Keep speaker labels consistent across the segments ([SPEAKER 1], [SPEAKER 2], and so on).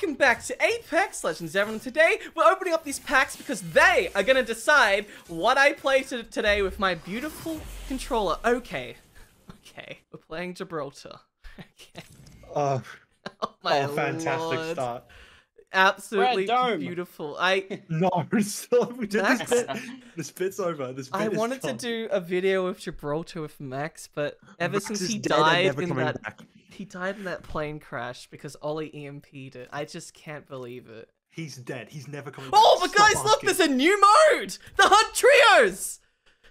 [SPEAKER 1] welcome back to Apex Legends, everyone. Today, we're opening up these packs because they are gonna decide what I play to today with my beautiful controller. Okay. Okay. We're playing Gibraltar. Okay.
[SPEAKER 2] Oh,
[SPEAKER 1] Oh, my
[SPEAKER 2] oh fantastic
[SPEAKER 1] lord.
[SPEAKER 2] start.
[SPEAKER 1] Absolutely beautiful. I
[SPEAKER 2] No, still, we did this bit. This bit's over. This bit
[SPEAKER 1] I
[SPEAKER 2] is
[SPEAKER 1] wanted to do a video with Gibraltar with Max, but ever
[SPEAKER 2] Max
[SPEAKER 1] since he died in that
[SPEAKER 2] back.
[SPEAKER 1] He died in that plane crash because Ollie EMP'd it. I just can't believe it.
[SPEAKER 2] He's dead. He's never coming back.
[SPEAKER 1] Oh,
[SPEAKER 2] back.
[SPEAKER 1] but guys,
[SPEAKER 2] Stop
[SPEAKER 1] look, there's a new mode! The Hunt Trios!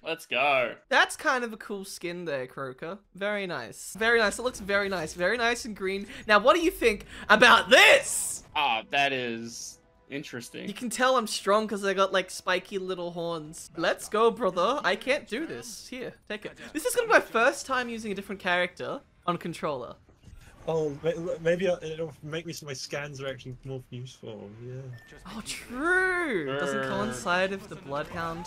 [SPEAKER 3] Let's go.
[SPEAKER 1] That's kind of a cool skin there, Croaker. Very nice. Very nice. It looks very nice. Very nice and green. Now, what do you think about this?
[SPEAKER 3] Ah, that is interesting.
[SPEAKER 1] You can tell I'm strong because I got like spiky little horns. Let's go, brother. I can't do this. Here, take it. This is gonna be my first time using a different character on controller.
[SPEAKER 2] Oh, maybe I- it'll make me so my scans are actually more useful. Yeah.
[SPEAKER 1] Oh, true. It
[SPEAKER 3] Doesn't
[SPEAKER 1] coincide with the Bloodhound.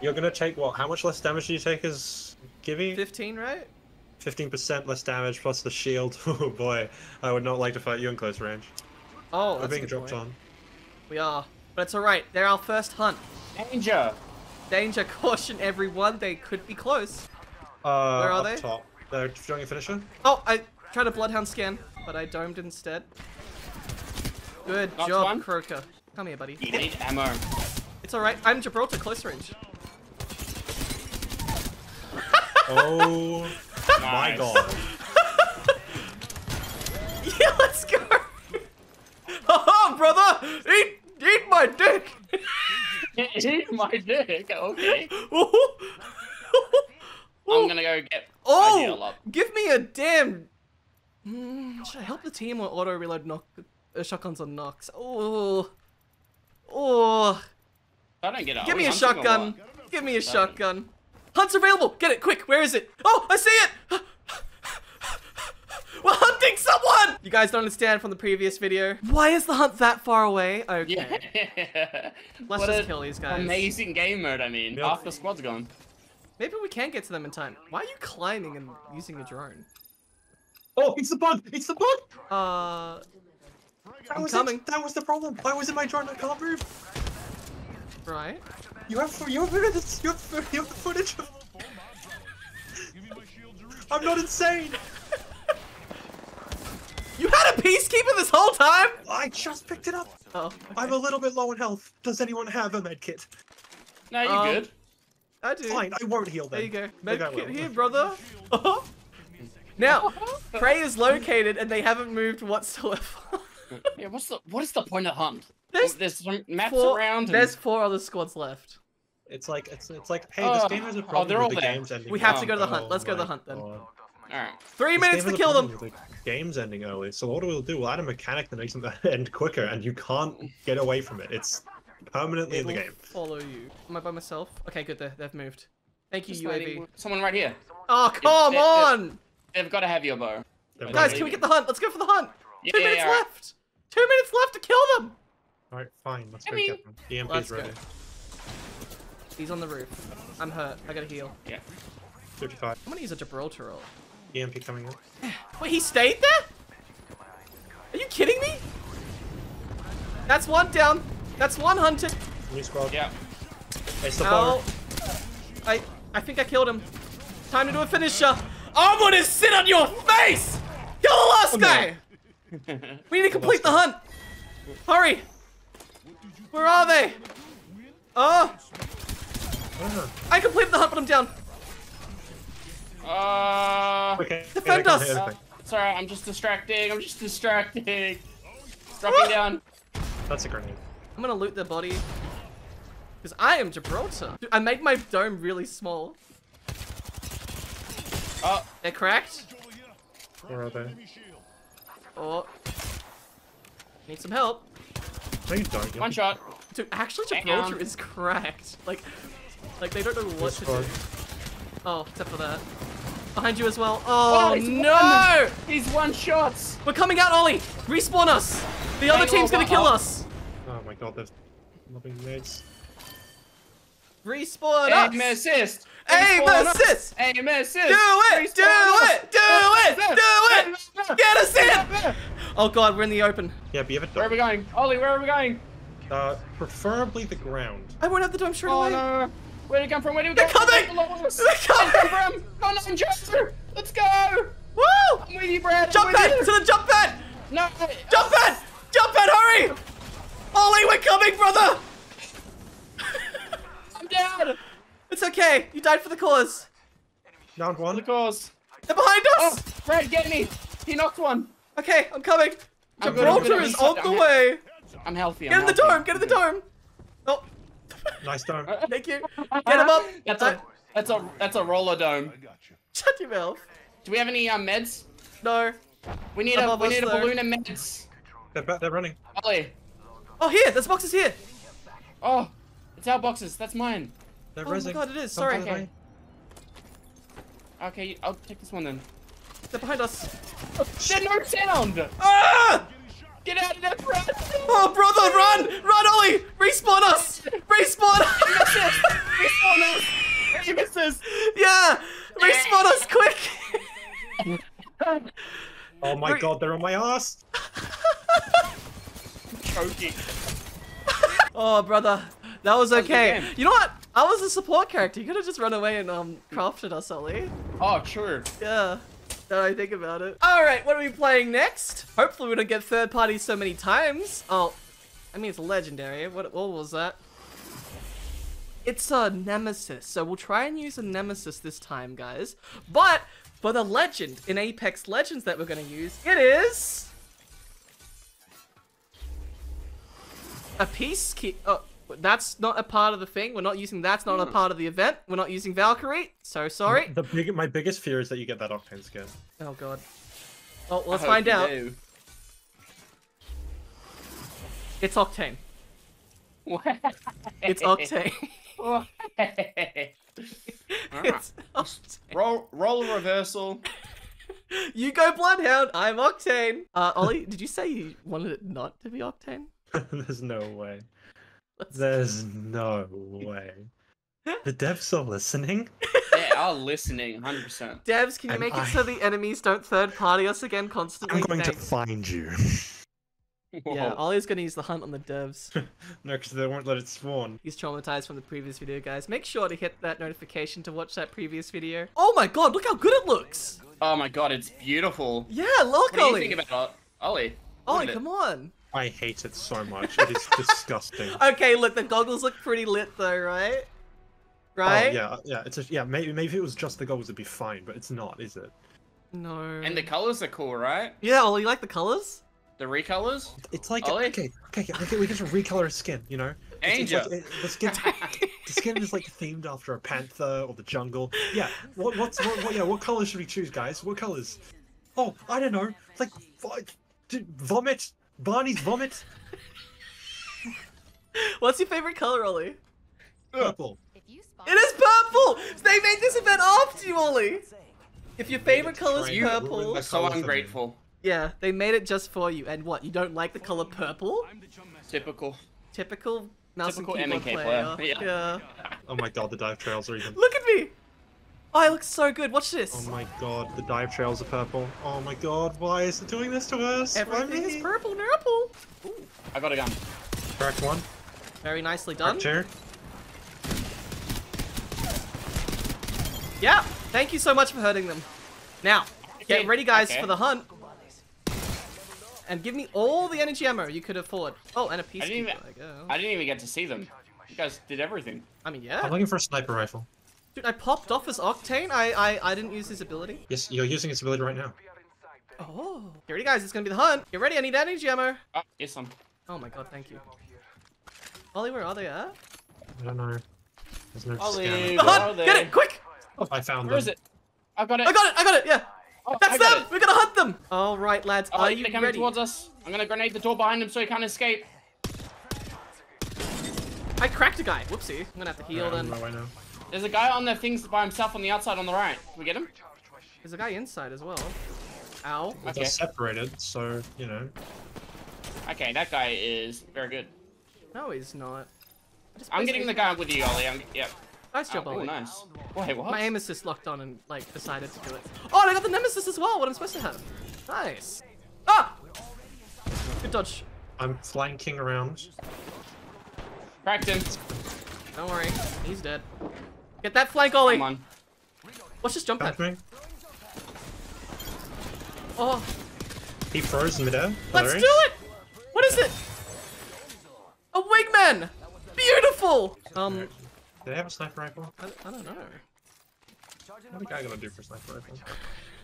[SPEAKER 2] You're gonna take what? How much less damage do you take as Gibby?
[SPEAKER 1] 15, right?
[SPEAKER 2] 15% less damage plus the shield. Oh boy, I would not like to fight you in close range.
[SPEAKER 1] Oh,
[SPEAKER 2] We're
[SPEAKER 1] that's a
[SPEAKER 2] being
[SPEAKER 1] good
[SPEAKER 2] dropped
[SPEAKER 1] point.
[SPEAKER 2] on.
[SPEAKER 1] We are. But it's alright. They're our first hunt.
[SPEAKER 3] Danger.
[SPEAKER 1] Danger, caution, everyone. They could be close.
[SPEAKER 2] Uh,
[SPEAKER 1] Where are
[SPEAKER 2] up
[SPEAKER 1] they?
[SPEAKER 2] top. They're showing a finisher.
[SPEAKER 1] Oh, I tried a Bloodhound scan, but I domed instead. Good
[SPEAKER 3] Knocked
[SPEAKER 1] job,
[SPEAKER 3] one.
[SPEAKER 1] Croaker. Come here, buddy.
[SPEAKER 3] You need ammo.
[SPEAKER 1] It's alright. I'm Gibraltar, close range.
[SPEAKER 2] Oh my god.
[SPEAKER 1] Yeah, let's go. Oh, brother! Eat, eat my dick.
[SPEAKER 3] Eat my dick. Okay.
[SPEAKER 1] oh,
[SPEAKER 3] I'm gonna go get
[SPEAKER 1] oh give me a damn. Hmm, should I help the team or auto reload knock uh, shotguns on knocks? Oh, oh.
[SPEAKER 3] I don't get it.
[SPEAKER 1] Give me a shotgun.
[SPEAKER 3] what?
[SPEAKER 1] Give me a
[SPEAKER 3] Seven.
[SPEAKER 1] shotgun. Hunt's available. Get it quick. Where is it? Oh, I see it. We're hunting someone. You guys don't understand from the previous video. Why is the hunt that far away? Okay.
[SPEAKER 3] Yeah.
[SPEAKER 1] Let's
[SPEAKER 3] What
[SPEAKER 1] just kill these guys.
[SPEAKER 3] Amazing game mode. I mean,
[SPEAKER 2] Yep.
[SPEAKER 3] half the squad's gone.
[SPEAKER 1] Maybe we can get to them in time. Why are you climbing and using a drone?
[SPEAKER 2] Oh, it's the bug! It's the bug!
[SPEAKER 1] Uh,
[SPEAKER 2] That
[SPEAKER 1] I'm
[SPEAKER 2] was
[SPEAKER 1] coming.
[SPEAKER 2] It. That was the problem. Why was it my drone? I can't move.
[SPEAKER 1] right.
[SPEAKER 2] You have you have this. You have, you have the footage. Of... I'm not insane.
[SPEAKER 1] You had a peacekeeper this whole time?
[SPEAKER 2] I just picked it up.
[SPEAKER 1] Oh,
[SPEAKER 2] I'm a little bit low in health. Does anyone have a med kit?
[SPEAKER 3] No, you
[SPEAKER 1] Um,
[SPEAKER 3] good.
[SPEAKER 1] I do.
[SPEAKER 2] Fine, I won't heal them.
[SPEAKER 1] There you go. Medkit here, brother. now, prey is located and they haven't moved whatsoever.
[SPEAKER 3] Yeah, what's the what is the point of hunt?
[SPEAKER 1] There's
[SPEAKER 3] There's some maps
[SPEAKER 1] four,
[SPEAKER 3] around. And...
[SPEAKER 1] There's four other squads left.
[SPEAKER 2] It's like it's it's like hey,
[SPEAKER 3] Oh,
[SPEAKER 2] this uh, game has a
[SPEAKER 3] oh,
[SPEAKER 2] problem
[SPEAKER 3] they're all
[SPEAKER 2] the
[SPEAKER 3] there.
[SPEAKER 2] games ending.
[SPEAKER 1] We have
[SPEAKER 3] to
[SPEAKER 1] to go to the
[SPEAKER 2] early.
[SPEAKER 1] hunt. Oh Let's go to the hunt then.
[SPEAKER 2] God.
[SPEAKER 3] All right.
[SPEAKER 1] Three
[SPEAKER 2] This
[SPEAKER 1] minutes to kill them.
[SPEAKER 2] the Games ending early, so what do we'll do, we'll add a mechanic that makes them end quicker, and you can't get away from it. It's permanently in the game.
[SPEAKER 1] follow you. Am I by myself? Okay, good. There, they've moved. Thank you,
[SPEAKER 3] Just
[SPEAKER 1] UAV.
[SPEAKER 3] waiting. Someone right here.
[SPEAKER 1] Oh, come
[SPEAKER 3] It- it- it-
[SPEAKER 1] on!
[SPEAKER 3] They've got to have your bow.
[SPEAKER 2] They're
[SPEAKER 3] Guys,
[SPEAKER 1] Guys, can we get the hunt? Let's go for the hunt.
[SPEAKER 3] Yeah,
[SPEAKER 1] Two
[SPEAKER 3] yeah,
[SPEAKER 1] minutes
[SPEAKER 3] yeah.
[SPEAKER 1] left. Two minutes left to kill them.
[SPEAKER 2] All right, fine. Let's go
[SPEAKER 3] I mean-
[SPEAKER 2] get them. The
[SPEAKER 1] Let's
[SPEAKER 2] EMP's
[SPEAKER 1] go.
[SPEAKER 2] ready.
[SPEAKER 1] He's on the roof. I'm hurt. I gotta heal.
[SPEAKER 3] Yeah.
[SPEAKER 2] 55.
[SPEAKER 1] I'm gonna use a Gibraltar roll.
[SPEAKER 2] EMP coming in.
[SPEAKER 1] Wait, he stayed there? Are you kidding me? That's one down. That's one hunted.
[SPEAKER 2] New squad.
[SPEAKER 3] Yeah.
[SPEAKER 2] It's the
[SPEAKER 1] Ow. I I think I killed him. Time to do a finisher. I'm gonna sit on your face! Kill the last guy! We need to complete the hunt! Hurry! Where are they? Oh! I completed the hunt, but I'm down.
[SPEAKER 3] Uh.
[SPEAKER 2] Okay.
[SPEAKER 1] Defend
[SPEAKER 2] I
[SPEAKER 1] us.
[SPEAKER 3] uh, sorry, I'm just distracting. I'm just distracting. Dropping down.
[SPEAKER 2] That's a grenade.
[SPEAKER 1] I'm gonna loot their body. Because I am Gibraltar. Dude, I made my dome really small.
[SPEAKER 3] Oh,
[SPEAKER 1] They're cracked.
[SPEAKER 2] Where are they?
[SPEAKER 1] Oh. Need some help.
[SPEAKER 2] No, you don't.
[SPEAKER 3] one shot.
[SPEAKER 1] Dude, actually
[SPEAKER 3] Hang
[SPEAKER 1] Gibraltar is cracked. Like, like they don't know what to do. Oh, except for that. Behind you as well. Oh, oh
[SPEAKER 3] he's
[SPEAKER 1] no!
[SPEAKER 3] one. He's one shots.
[SPEAKER 1] We're coming out, Ollie! Respawn us! The other team's gonna kill
[SPEAKER 3] what-
[SPEAKER 1] us!
[SPEAKER 2] Oh my god, there's loving nades.
[SPEAKER 1] Respawn us!
[SPEAKER 3] Aim assist.
[SPEAKER 1] Aim assist.
[SPEAKER 3] Aim assist.
[SPEAKER 1] Do it! Do it! Do it! Do it! Get us in! Oh god, we're in the open.
[SPEAKER 2] Yeah, but you have a
[SPEAKER 3] Where are we going? Ollie, where are we going?
[SPEAKER 2] Uh, preferably the ground.
[SPEAKER 1] I won't have the dome straight
[SPEAKER 3] Oh
[SPEAKER 1] away.
[SPEAKER 3] no. Where did it come from? Where did it
[SPEAKER 1] They're
[SPEAKER 3] come
[SPEAKER 1] coming!
[SPEAKER 3] from?
[SPEAKER 1] They're
[SPEAKER 3] Where did it
[SPEAKER 1] coming!
[SPEAKER 3] come from? Come on, Joe! Let's go!
[SPEAKER 1] Woo!
[SPEAKER 3] I'm with you, Brad. I'm
[SPEAKER 1] Jump
[SPEAKER 3] with
[SPEAKER 1] pad!
[SPEAKER 3] you.
[SPEAKER 1] To the jump pad!
[SPEAKER 3] No.
[SPEAKER 1] Jump pad! Jump pad, hurry! Ollie, we're coming, brother!
[SPEAKER 3] I'm down.
[SPEAKER 1] it's okay. You died for the cause.
[SPEAKER 2] Down
[SPEAKER 3] The cause.
[SPEAKER 1] They're behind
[SPEAKER 3] Oh,
[SPEAKER 1] us!
[SPEAKER 3] Brad, get me. He knocked one.
[SPEAKER 1] Okay, I'm coming.
[SPEAKER 3] I'm good, I'm good,
[SPEAKER 1] Gibraltar is
[SPEAKER 3] good.
[SPEAKER 1] on the
[SPEAKER 3] I'm-
[SPEAKER 1] way.
[SPEAKER 3] I'm healthy.
[SPEAKER 1] Get
[SPEAKER 3] I'm
[SPEAKER 1] in the
[SPEAKER 3] healthy.
[SPEAKER 1] dome. Get in the dome. Oh,
[SPEAKER 2] Nice dome.
[SPEAKER 1] thank you. Get him up.
[SPEAKER 3] That's
[SPEAKER 1] Uh,
[SPEAKER 3] a that's a that's a roller dome.
[SPEAKER 1] Shut your mouth.
[SPEAKER 3] Do we have any um, meds?
[SPEAKER 1] No.
[SPEAKER 3] We need a we
[SPEAKER 1] us
[SPEAKER 3] need a balloon and meds.
[SPEAKER 2] They're, ba- they're running.
[SPEAKER 3] Ollie.
[SPEAKER 1] Oh, here. this box is here.
[SPEAKER 3] Oh, it's our boxes. That's mine.
[SPEAKER 2] They're
[SPEAKER 1] Oh my. God, it is.
[SPEAKER 2] Come
[SPEAKER 1] Sorry.
[SPEAKER 3] Okay. Okay, I'll take this one then.
[SPEAKER 1] They're behind us.
[SPEAKER 3] There's no sound.
[SPEAKER 1] Ah!
[SPEAKER 3] Get out of there, Brad.
[SPEAKER 1] Oh, brother, run! Run, Ollie! Respawn us! Respawn!
[SPEAKER 3] Respawn us. You missed us.
[SPEAKER 1] yeah! Respawn us quick!
[SPEAKER 2] Oh my
[SPEAKER 1] Wait.
[SPEAKER 2] god, they're on my ass.
[SPEAKER 3] Choking.
[SPEAKER 1] Oh, brother. That was
[SPEAKER 3] was a good
[SPEAKER 1] okay. You know what? I was a support character. You could have just run away and um crafted us, Ollie.
[SPEAKER 3] Oh, true.
[SPEAKER 1] Yeah. Now I think about it. Alright, what are we playing next? Hopefully we don't get third party so many times. Oh, I mean it's a legendary. What, what was that? It's a nemesis. So we'll try and use a nemesis this time, guys. But for the legend in Apex Legends that we're going to use, it is... A peace key. Oh, that's not a part of the thing. We're not using that's not a part of the event. We're not using Valkyrie. So sorry.
[SPEAKER 2] The big, my biggest fear is that you get that octane skin.
[SPEAKER 1] Oh god. Oh, let's
[SPEAKER 3] I
[SPEAKER 1] find out.
[SPEAKER 3] do.
[SPEAKER 1] It's Octane. It's Octane. it's Octane.
[SPEAKER 3] roll, roll reversal.
[SPEAKER 1] You go Bloodhound. I'm Octane. Uh, Ollie, did you say you wanted it not to be Octane?
[SPEAKER 2] There's no way.
[SPEAKER 1] Let's-
[SPEAKER 2] There's no way. The devs are listening.
[SPEAKER 3] They are listening, 100%.
[SPEAKER 1] Devs, can you
[SPEAKER 2] And
[SPEAKER 1] make
[SPEAKER 2] I-
[SPEAKER 1] it so the enemies don't third party us again constantly?
[SPEAKER 2] I'm going to
[SPEAKER 1] Thanks.
[SPEAKER 2] find you.
[SPEAKER 1] Yeah, Ollie's gonna use the hunt on the devs.
[SPEAKER 2] no, because they won't let it spawn.
[SPEAKER 1] He's traumatized from the previous video, guys. Make sure to hit that notification to watch that previous video. Oh my god, look how good it looks!
[SPEAKER 3] Oh my god, it's beautiful.
[SPEAKER 1] Yeah, look,
[SPEAKER 3] What do you
[SPEAKER 1] Ollie.
[SPEAKER 3] think about? Ollie?
[SPEAKER 1] Ollie,
[SPEAKER 3] look at it.
[SPEAKER 1] come on.
[SPEAKER 2] I hate it so much. It is disgusting.
[SPEAKER 1] Okay, look, the goggles look pretty lit though, right? Right?
[SPEAKER 2] Oh, yeah, yeah. It's a, yeah. Maybe maybe if it was just the goggles, it'd be fine, but it's not, is it?
[SPEAKER 1] No.
[SPEAKER 3] And the colors are cool, right?
[SPEAKER 1] Yeah, Ollie, you like the colors?
[SPEAKER 3] The recolors?
[SPEAKER 2] It's like
[SPEAKER 3] Ollie?
[SPEAKER 2] okay, okay, okay. We can just recolor his skin, you know. It's- it's
[SPEAKER 3] Angel.
[SPEAKER 2] like- it- the skin, the skin is like themed after a panther or the jungle. Yeah. What what's what, what yeah? What colors should we choose, guys? What colors? Oh, I don't know. Like vomit. Barney's vomit.
[SPEAKER 1] What's your favorite color, Ollie?
[SPEAKER 2] Purple.
[SPEAKER 4] If you
[SPEAKER 1] It is purple! They made this event after you, Ollie! If your favorite color is purple,
[SPEAKER 3] We're so
[SPEAKER 2] Color for me.
[SPEAKER 3] ungrateful.
[SPEAKER 1] yeah, they made it just for you. And what, you don't like the color purple?
[SPEAKER 3] Typical.
[SPEAKER 1] Typical mouse
[SPEAKER 3] Typical
[SPEAKER 1] and keyboard
[SPEAKER 3] M&K
[SPEAKER 1] player.
[SPEAKER 3] player,
[SPEAKER 1] Yeah.
[SPEAKER 2] Oh my god, the dive trails are even.
[SPEAKER 1] Look at me! Oh, it looks so good. Watch this.
[SPEAKER 2] Oh my god, the dive trails are purple. Oh my god, why is it doing this to us? Why
[SPEAKER 1] Everything is purple, purple. Ooh,
[SPEAKER 3] I got a gun.
[SPEAKER 2] Cracked one.
[SPEAKER 1] very nicely done.
[SPEAKER 2] Cracked chair.
[SPEAKER 1] Yeah, thank you so much for hurting them. Now, get ready, guys,
[SPEAKER 3] okay.
[SPEAKER 1] for the hunt. And give me all the energy ammo you could afford. Oh, and a
[SPEAKER 3] I didn't
[SPEAKER 1] peacekeeper,
[SPEAKER 3] even,
[SPEAKER 1] I.
[SPEAKER 3] I didn't even get to see them. You guys did everything.
[SPEAKER 1] I mean, yeah.
[SPEAKER 2] I'm looking for a sniper rifle.
[SPEAKER 1] Dude, I popped off as Octane. I, I, I didn't use his ability.
[SPEAKER 2] Yes, you're using his ability right now.
[SPEAKER 1] Oh. Get ready, guys. It's gonna be the hunt. Get ready. I need energy ammo.
[SPEAKER 3] Oh, yes, I'm.
[SPEAKER 1] Oh my god, thank you. Ollie, where are they at?
[SPEAKER 2] I don't know. There's no
[SPEAKER 3] Ollie.
[SPEAKER 2] scanner.
[SPEAKER 1] The
[SPEAKER 3] Where
[SPEAKER 1] hunt!
[SPEAKER 3] are
[SPEAKER 1] Get
[SPEAKER 3] they?
[SPEAKER 1] it, quick!
[SPEAKER 2] Oh, I found
[SPEAKER 3] Where
[SPEAKER 2] them.
[SPEAKER 3] is it? I got it.
[SPEAKER 1] I got it, I got it, yeah!
[SPEAKER 3] Oh,
[SPEAKER 1] That's them!
[SPEAKER 3] it.
[SPEAKER 1] We're gonna hunt them! Alright, lads,
[SPEAKER 3] Oh,
[SPEAKER 1] are
[SPEAKER 3] they're
[SPEAKER 1] you
[SPEAKER 3] coming
[SPEAKER 1] ready?
[SPEAKER 3] towards us. I'm gonna grenade the door behind him so he can't escape.
[SPEAKER 1] I cracked a guy. Whoopsie. I'm gonna have to heal
[SPEAKER 2] Alright, I'm
[SPEAKER 1] then.
[SPEAKER 2] On my way now.
[SPEAKER 3] There's a guy on the things by himself on the outside on the right. Can we get him?
[SPEAKER 1] There's a guy inside as well. Ow.
[SPEAKER 3] Okay.
[SPEAKER 2] They're separated, so you know.
[SPEAKER 3] Okay, that guy is very good.
[SPEAKER 1] No, he's not. I just
[SPEAKER 3] I'm getting the guy with you, Ollie. I'm, yep.
[SPEAKER 1] Nice job,
[SPEAKER 3] Oh,
[SPEAKER 1] Ollie.
[SPEAKER 3] nice. Wait, what?
[SPEAKER 1] My aim assist locked on and, like, decided to do it. Oh, and I got the Nemesis as well, what I'm supposed to have. Nice. Ah! Good dodge.
[SPEAKER 2] I'm flanking around.
[SPEAKER 3] Cracked him.
[SPEAKER 1] Don't worry, he's dead. Get that flank, Ollie.
[SPEAKER 3] Come on.
[SPEAKER 1] Let's just jump pad.
[SPEAKER 2] Help me.
[SPEAKER 1] Oh,
[SPEAKER 2] He froze in midair.
[SPEAKER 1] let's do it! What is it? A wingman! Beautiful! Um,
[SPEAKER 2] Do they have a sniper rifle?
[SPEAKER 1] I, I don't know.
[SPEAKER 2] What the guy gonna do for sniper rifle?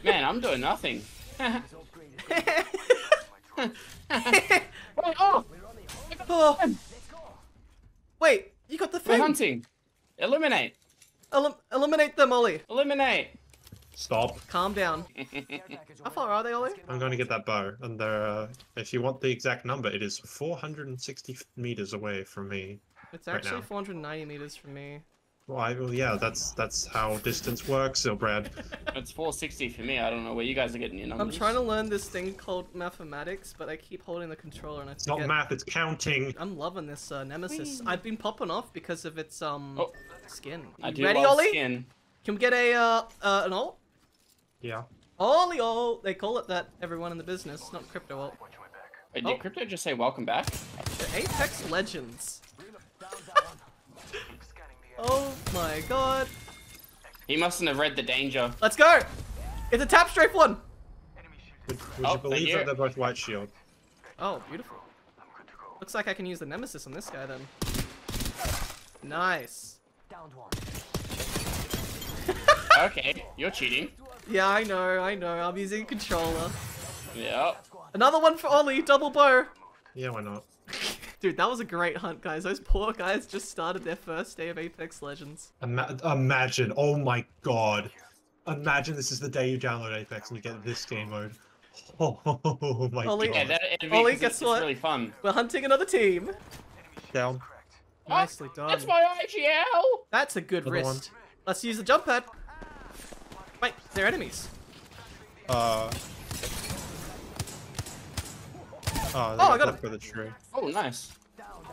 [SPEAKER 3] Man, I'm doing nothing. oh,
[SPEAKER 1] Oh. Wait, you got the thing.
[SPEAKER 3] we're hunting. Eliminate.
[SPEAKER 1] Elim eliminate them, Ollie.
[SPEAKER 3] Eliminate.
[SPEAKER 2] Stop.
[SPEAKER 1] Calm down. How far are they, Ollie?
[SPEAKER 2] I'm going to get that bow, and they're, uh, if you want the exact number, it is 460 meters away from me.
[SPEAKER 1] It's actually
[SPEAKER 2] now.
[SPEAKER 1] 490 meters from me.
[SPEAKER 2] Well, I, well, yeah, that's that's how distance works, so Brad.
[SPEAKER 3] It's 460 for me. I don't know where you guys are getting your numbers.
[SPEAKER 1] I'm trying to learn this thing called mathematics, but I keep holding the controller and I
[SPEAKER 2] It's not math, it's counting.
[SPEAKER 1] I'm loving this uh, Nemesis. I've been popping off because of its um
[SPEAKER 3] Oh.
[SPEAKER 1] Skin.
[SPEAKER 3] I do
[SPEAKER 1] ready,
[SPEAKER 3] love
[SPEAKER 1] Ollie?
[SPEAKER 3] skin.
[SPEAKER 1] Can we get a uh, uh an alt?
[SPEAKER 2] Yeah.
[SPEAKER 1] Ollie ult. They call it that. Everyone in the business, not crypto ult.
[SPEAKER 3] Wait,
[SPEAKER 1] Oh.
[SPEAKER 3] did Crypto just say welcome back?
[SPEAKER 1] The Apex Legends. oh my god.
[SPEAKER 3] He mustn't have read the danger.
[SPEAKER 1] Let's go. It's a tap strafe one.
[SPEAKER 2] Would, would
[SPEAKER 3] Oh,
[SPEAKER 2] you believe that they're both white shield?
[SPEAKER 1] Oh, beautiful. Looks like I can use the Nemesis on this guy then. Nice.
[SPEAKER 3] okay, you're cheating.
[SPEAKER 1] Yeah, I know, I know. I'm using a controller.
[SPEAKER 3] Yep.
[SPEAKER 1] Another one for Ollie, double bow.
[SPEAKER 2] Yeah, why not?
[SPEAKER 1] Dude, that was a great hunt, guys. Those poor guys just started their first day of Apex Legends.
[SPEAKER 2] Ima- imagine, oh my god. Imagine this is the day you download Apex and you get this game mode. Oh, my
[SPEAKER 1] Ollie-
[SPEAKER 2] god.
[SPEAKER 3] Yeah, that, it'd be,
[SPEAKER 1] Ollie,
[SPEAKER 3] 'cause
[SPEAKER 1] guess
[SPEAKER 3] it's
[SPEAKER 1] what?
[SPEAKER 3] really fun.
[SPEAKER 1] We're hunting another team.
[SPEAKER 2] Down.
[SPEAKER 1] Nicely done.
[SPEAKER 3] That's my IGL!
[SPEAKER 1] That's a good
[SPEAKER 2] Another
[SPEAKER 1] wrist. Let's use the jump pad. Wait, they're enemies.
[SPEAKER 2] Uh. Oh, they
[SPEAKER 1] Oh, I
[SPEAKER 2] got
[SPEAKER 1] got
[SPEAKER 2] left
[SPEAKER 1] it.
[SPEAKER 2] by the tree.
[SPEAKER 3] Oh, nice.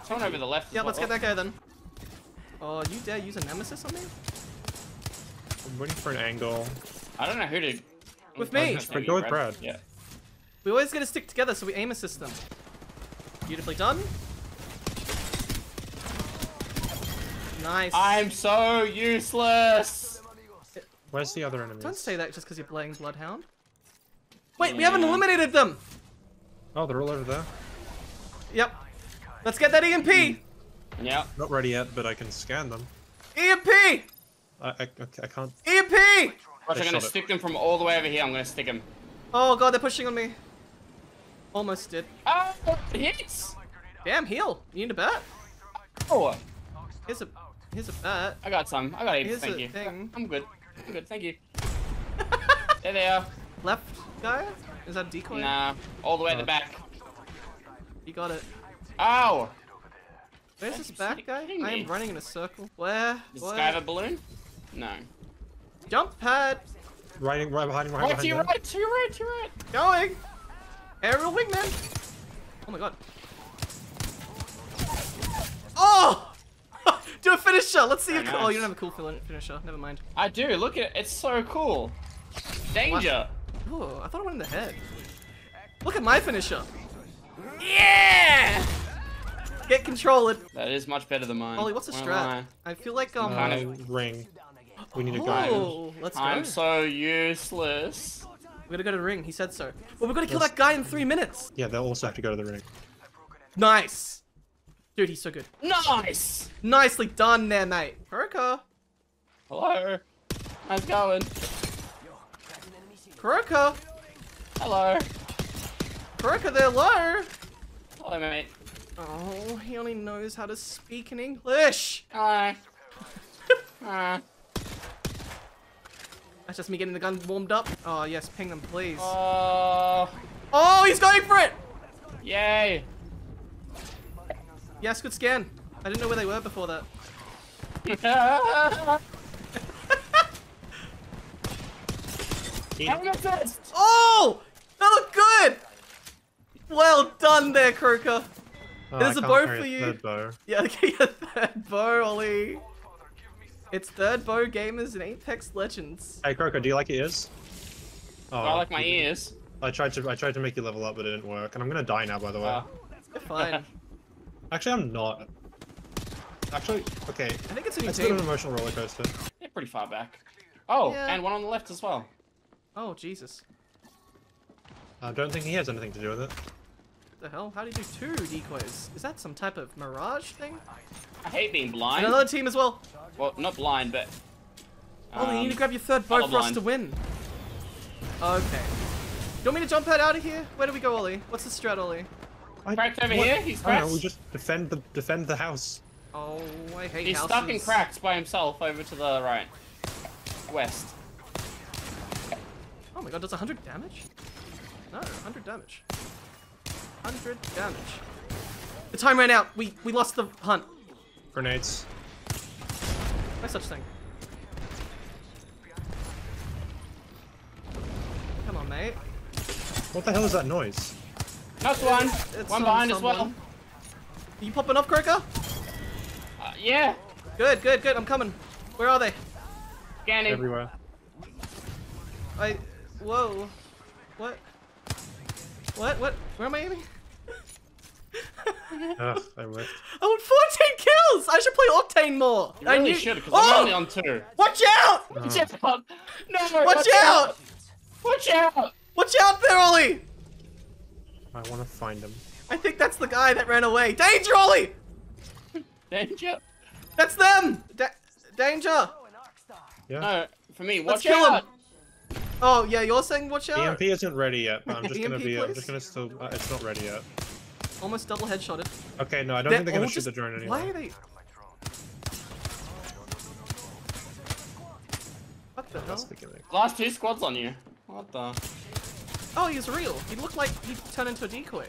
[SPEAKER 3] Someone over the left.
[SPEAKER 1] Yeah,
[SPEAKER 3] as
[SPEAKER 1] let's
[SPEAKER 3] well.
[SPEAKER 1] get that guy then. Oh, you dare use a nemesis on me?
[SPEAKER 2] I'm waiting for an angle.
[SPEAKER 3] I don't know who to.
[SPEAKER 1] With me.
[SPEAKER 2] But go with Brad.
[SPEAKER 3] Yeah.
[SPEAKER 1] We always gotta stick together so we aim assist them. Beautifully done. Nice.
[SPEAKER 3] I'm so useless.
[SPEAKER 2] Where's the other enemies?
[SPEAKER 1] Don't say that just because you're playing Bloodhound. Wait, we haven't eliminated them!
[SPEAKER 2] Oh, they're all over there.
[SPEAKER 1] Yep. Let's get that EMP! Hmm.
[SPEAKER 3] Yeah.
[SPEAKER 2] Not ready yet, but I can scan them.
[SPEAKER 1] EMP!
[SPEAKER 2] I, I, I can't.
[SPEAKER 1] EMP.
[SPEAKER 3] Watch, I'm gonna
[SPEAKER 2] shot it.
[SPEAKER 3] stick them from all the way over here. I'm gonna stick them.
[SPEAKER 1] Oh god, they're pushing on me. Almost did.
[SPEAKER 3] Oh, it hits!
[SPEAKER 1] Damn, heal. You need a bat?
[SPEAKER 3] Oh,
[SPEAKER 1] Here's a here's a bat.
[SPEAKER 3] I got some. I got heaps.
[SPEAKER 1] Here's
[SPEAKER 3] Thank
[SPEAKER 1] the
[SPEAKER 3] you.
[SPEAKER 1] thing.
[SPEAKER 3] I'm good. I'm good. Thank you. there they are.
[SPEAKER 1] Left guy? Is that decoy?
[SPEAKER 3] Nah, all the way at the back.
[SPEAKER 1] You got it.
[SPEAKER 3] Ow!
[SPEAKER 1] Where's this
[SPEAKER 3] you
[SPEAKER 1] back guy?
[SPEAKER 3] kidding
[SPEAKER 1] I am running in a circle. Where?
[SPEAKER 3] Does this guy have a balloon? No.
[SPEAKER 1] Jump pad.
[SPEAKER 2] Right, right behind you, right
[SPEAKER 3] Right
[SPEAKER 2] behind
[SPEAKER 3] to your
[SPEAKER 2] you.
[SPEAKER 3] right, to your right, to your right.
[SPEAKER 1] Going. Aerial wingman. Oh my god. Oh! Do a finisher. Let's see.
[SPEAKER 3] Very
[SPEAKER 1] if Oh, you
[SPEAKER 3] nice.
[SPEAKER 1] don't have a cool finisher. Never mind.
[SPEAKER 3] I do. Look at it. It's so cool. Danger.
[SPEAKER 1] Oh, I thought I went in the head. Look at my finisher. Yeah! Get controlled.
[SPEAKER 3] That is much better than mine.
[SPEAKER 1] Ollie, what's the
[SPEAKER 3] Won't
[SPEAKER 1] strat?
[SPEAKER 3] lie.
[SPEAKER 1] I feel like um.
[SPEAKER 3] Kind of-
[SPEAKER 2] ring. We need a guy.
[SPEAKER 1] Oh, let's go.
[SPEAKER 3] I'm so useless.
[SPEAKER 1] We're gonna go to the ring. He said so. Well, we're gonna kill
[SPEAKER 2] Let's-
[SPEAKER 1] that guy in three minutes.
[SPEAKER 2] Yeah, they'll also have to go to the ring.
[SPEAKER 1] Nice. Dude, he's so good.
[SPEAKER 3] Nice.
[SPEAKER 1] Nicely done there, mate. Kuroka.
[SPEAKER 3] Hello. How's it going?
[SPEAKER 1] Kuroka.
[SPEAKER 3] Hello.
[SPEAKER 1] Kuroka, they're low.
[SPEAKER 3] Hello, mate.
[SPEAKER 1] Oh, he only knows how to speak in English.
[SPEAKER 3] Hello. uh,
[SPEAKER 1] That's just me getting the gun warmed up. Oh, yes, ping them, please.
[SPEAKER 3] oh,
[SPEAKER 1] Oh, he's going for it.
[SPEAKER 3] yay.
[SPEAKER 1] Yes, good scan. I didn't know where they were before that.
[SPEAKER 2] He-
[SPEAKER 3] I'm.
[SPEAKER 1] Oh, that looked good. Well done there, Kuroka.
[SPEAKER 2] Oh,
[SPEAKER 1] There's
[SPEAKER 2] I
[SPEAKER 1] a bow for you.
[SPEAKER 2] third bow.
[SPEAKER 1] Yeah, okay, third bow, Ollie. It's third bow gamers in Apex Legends.
[SPEAKER 2] Hey, Croco, do you like ears? Oh,
[SPEAKER 3] I like my ears.
[SPEAKER 2] I tried to I tried to make you level up, but it didn't work, and I'm gonna die now. By the way.
[SPEAKER 3] Uh,
[SPEAKER 1] You're fine.
[SPEAKER 2] Actually, I'm not. Actually, okay.
[SPEAKER 1] I think it's a new
[SPEAKER 2] It's a bit of an emotional roller coaster.
[SPEAKER 3] they're pretty far back. Oh,
[SPEAKER 1] Yeah.
[SPEAKER 3] and one on the left as well.
[SPEAKER 1] Oh, Jesus.
[SPEAKER 2] I don't think he has anything to do with it.
[SPEAKER 1] What the hell? How do you do two decoys? Is that some type of mirage thing?
[SPEAKER 3] I hate being
[SPEAKER 1] And
[SPEAKER 3] blind.
[SPEAKER 1] another team as well.
[SPEAKER 3] Well, not blind, but.
[SPEAKER 1] Oh, you need to
[SPEAKER 3] um,
[SPEAKER 1] grab your third boat
[SPEAKER 3] follow
[SPEAKER 1] for us to win. Okay. Do You want me to jump out out of here? Where do we go, Ollie? What's the strat, Ollie?
[SPEAKER 2] I,
[SPEAKER 3] Cracked over
[SPEAKER 2] what-
[SPEAKER 3] here, he's oh,
[SPEAKER 2] I don't know,
[SPEAKER 3] cracked.
[SPEAKER 2] we just defend the defend the house.
[SPEAKER 1] Oh, I hate
[SPEAKER 3] He's
[SPEAKER 1] houses.
[SPEAKER 3] stuck in cracks by himself over to the right. West.
[SPEAKER 1] Oh my god, does 100 damage? No, 100 damage. 100 damage. The time ran out. We we lost the hunt.
[SPEAKER 2] Grenades.
[SPEAKER 1] No such thing. Come on, mate.
[SPEAKER 2] What the hell is that noise?
[SPEAKER 3] Nice one.
[SPEAKER 1] It's
[SPEAKER 3] one
[SPEAKER 1] on
[SPEAKER 3] behind as well.
[SPEAKER 1] Are you popping off, Croaker?
[SPEAKER 3] Uh, yeah.
[SPEAKER 1] Good, good, good. I'm coming. Where are they?
[SPEAKER 3] Scanning.
[SPEAKER 2] Everywhere.
[SPEAKER 1] I. Whoa. What? What? What? Where am I aiming?
[SPEAKER 2] Ugh, I whiffed.
[SPEAKER 1] I want 14 kills! I should play Octane more!
[SPEAKER 3] You
[SPEAKER 1] I
[SPEAKER 3] really
[SPEAKER 1] knew-
[SPEAKER 3] should, because
[SPEAKER 1] oh!
[SPEAKER 3] I'm only on two.
[SPEAKER 1] Watch out!
[SPEAKER 3] Watch out! No!
[SPEAKER 1] Watch out!
[SPEAKER 3] Watch out!
[SPEAKER 1] Watch out there, Ollie!
[SPEAKER 2] I want to find him.
[SPEAKER 1] I think that's the guy that ran away. Danger, Ollie!
[SPEAKER 3] Danger!
[SPEAKER 1] That's them! Da danger!
[SPEAKER 2] Yeah.
[SPEAKER 3] No, for me,
[SPEAKER 1] Let's
[SPEAKER 3] watch
[SPEAKER 1] kill
[SPEAKER 3] out!
[SPEAKER 1] him! Oh, yeah, you're saying watch out?
[SPEAKER 2] EMP isn't ready yet, but I'm just gonna
[SPEAKER 1] EMP,
[SPEAKER 2] be. I'm just gonna still. Uh, it's not ready yet.
[SPEAKER 1] Almost double headshotted.
[SPEAKER 2] Okay, no, I don't
[SPEAKER 1] They're
[SPEAKER 2] think they're gonna shoot
[SPEAKER 1] just-
[SPEAKER 2] the drone anyway.
[SPEAKER 1] Why are they... What the
[SPEAKER 2] That's
[SPEAKER 1] hell?
[SPEAKER 2] the gimmick.
[SPEAKER 3] Last two squads on you. What the?
[SPEAKER 1] Oh, he's real. He looked like he turned into a decoy.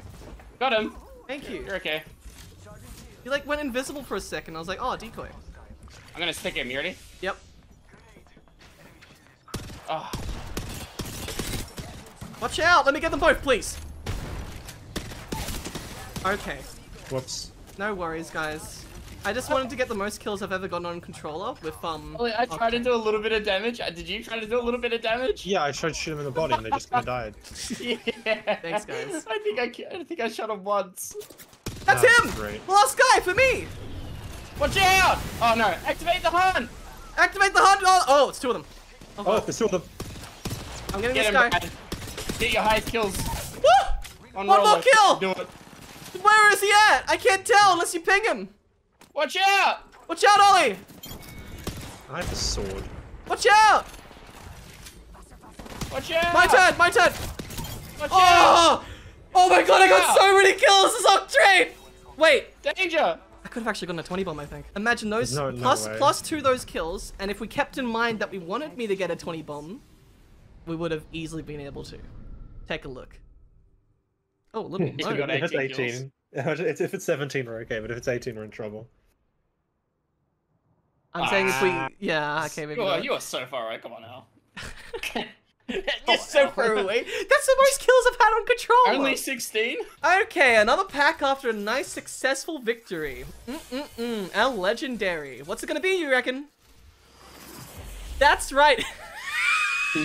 [SPEAKER 3] Got him.
[SPEAKER 1] Thank you.
[SPEAKER 3] You're okay.
[SPEAKER 1] He like went invisible for a second. I was like, oh, decoy.
[SPEAKER 3] I'm gonna stick him. You ready?
[SPEAKER 1] Yep.
[SPEAKER 3] Oh,
[SPEAKER 1] Watch out! Let me get them both, please. Okay.
[SPEAKER 2] Whoops.
[SPEAKER 1] No worries, guys. I just wanted to get the most kills I've ever gotten on controller with um.
[SPEAKER 3] Ollie, I tried to do a little bit of damage. Uh, Did you try to do a little bit of damage?
[SPEAKER 2] Yeah, I tried to shoot him in the body and they just kinda died.
[SPEAKER 3] yeah.
[SPEAKER 1] Thanks, guys.
[SPEAKER 3] I think I, I think I shot him once.
[SPEAKER 1] That's
[SPEAKER 2] Ah,
[SPEAKER 1] him.
[SPEAKER 2] great.
[SPEAKER 1] Last guy for me.
[SPEAKER 3] Watch out! Oh no! Activate the hunt!
[SPEAKER 1] Activate the hunt. Oh, oh, it's two of them. Oh,
[SPEAKER 2] Oh,
[SPEAKER 1] oh,
[SPEAKER 2] there's two of them.
[SPEAKER 1] I'm getting
[SPEAKER 3] Get
[SPEAKER 1] this
[SPEAKER 3] him,
[SPEAKER 1] guy.
[SPEAKER 3] Brad. Get your highest kills.
[SPEAKER 1] Woo!
[SPEAKER 3] On
[SPEAKER 1] One more kill!
[SPEAKER 3] Do it.
[SPEAKER 1] Where is he at? I can't tell unless you ping him.
[SPEAKER 3] Watch out!
[SPEAKER 1] Watch out, Ollie.
[SPEAKER 2] I have a sword.
[SPEAKER 1] Watch out.
[SPEAKER 3] Watch out!
[SPEAKER 1] My turn. My turn.
[SPEAKER 3] Watch oh! out!
[SPEAKER 1] Oh! Oh my god! I got so many kills. This is Octane. Wait.
[SPEAKER 3] Danger!
[SPEAKER 1] I could have actually gotten a 20 bomb, I think. Imagine those
[SPEAKER 2] No- no
[SPEAKER 1] plus-
[SPEAKER 2] way.
[SPEAKER 1] plus two those kills, and if we kept in mind that we wanted me to get a 20 bomb, we would have easily been able to. Take a look. Oh, a little
[SPEAKER 3] You
[SPEAKER 1] note.
[SPEAKER 3] got
[SPEAKER 2] if it's
[SPEAKER 3] 18,
[SPEAKER 2] if it's 17, we're okay. But if it's 18, we're in trouble.
[SPEAKER 1] I'm saying if we,
[SPEAKER 3] Ah.
[SPEAKER 1] yeah, okay, maybe.
[SPEAKER 3] You are,
[SPEAKER 1] not.
[SPEAKER 3] you are so far away. Come on now.
[SPEAKER 1] You're
[SPEAKER 3] Oh,
[SPEAKER 1] so far away. That's the most kills I've had on control.
[SPEAKER 3] Only 16?
[SPEAKER 1] Okay, another pack after a nice successful victory. Mm-mm-mm, our legendary. What's it gonna be, you reckon? That's right.